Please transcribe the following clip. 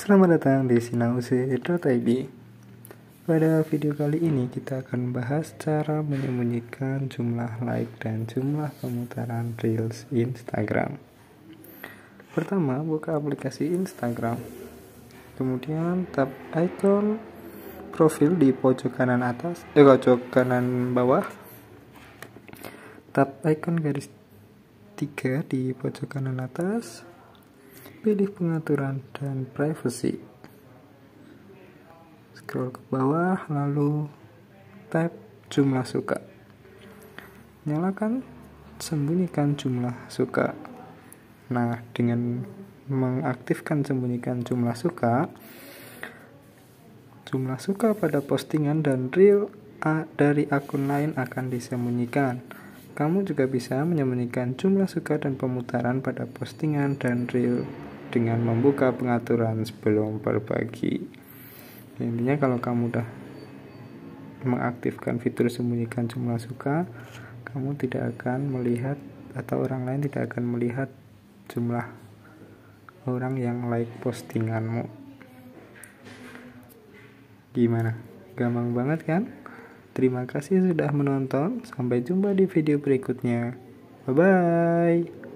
Selamat datang di sinause.id Pada video kali ini kita akan membahas cara menyembunyikan jumlah like dan jumlah pemutaran Reels Instagram. Pertama, buka aplikasi Instagram. Kemudian tap icon profil di pojok kanan atas, eh pojok kanan bawah. Tap icon garis tiga di pojok kanan atas pilih pengaturan dan privacy. Scroll ke bawah lalu tap jumlah suka. Nyalakan sembunyikan jumlah suka. Nah dengan mengaktifkan sembunyikan jumlah suka jumlah suka pada postingan dan reel dari akun lain akan disembunyikan. Kamu juga bisa menyembunyikan jumlah suka dan pemutaran pada postingan dan reel dengan membuka pengaturan sebelum berbagi. Intinya kalau kamu udah mengaktifkan fitur sembunyikan jumlah suka, kamu tidak akan melihat atau orang lain tidak akan melihat jumlah orang yang like postinganmu. Gimana? Gampang banget kan? Terima kasih sudah menonton. Sampai jumpa di video berikutnya. Bye bye.